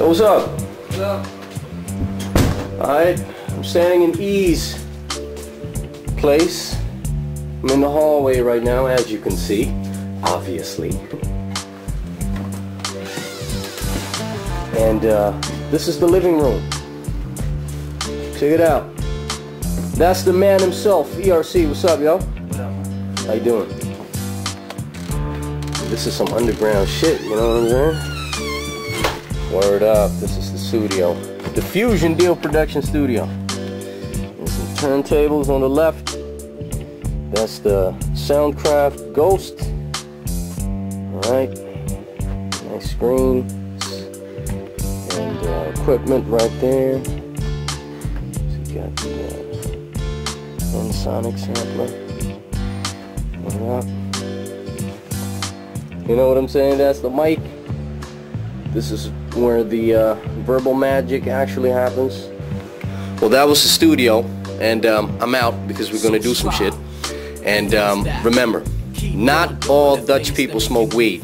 Yo, what's up? What's up? Alright, I'm standing in E's place. I'm in the hallway right now, as you can see, obviously. And uh, this is the living room. Check it out. That's the man himself, ERC. What's up, yo? What up, man? How you doing? This is some underground shit, you know what I'm saying? Word up, this is the studio. The Fusion Deal Production Studio. There's some turntables on the left. That's the Soundcraft Ghost. Alright. Nice screen. And uh, equipment right there. So you got the uh, Sonic sampler. Word up. You know what I'm saying? That's the mic. This is where the uh, verbal magic actually happens. Well, that was the studio, and um, I'm out because we're gonna do some shit. And um, remember, not all Dutch people smoke weed.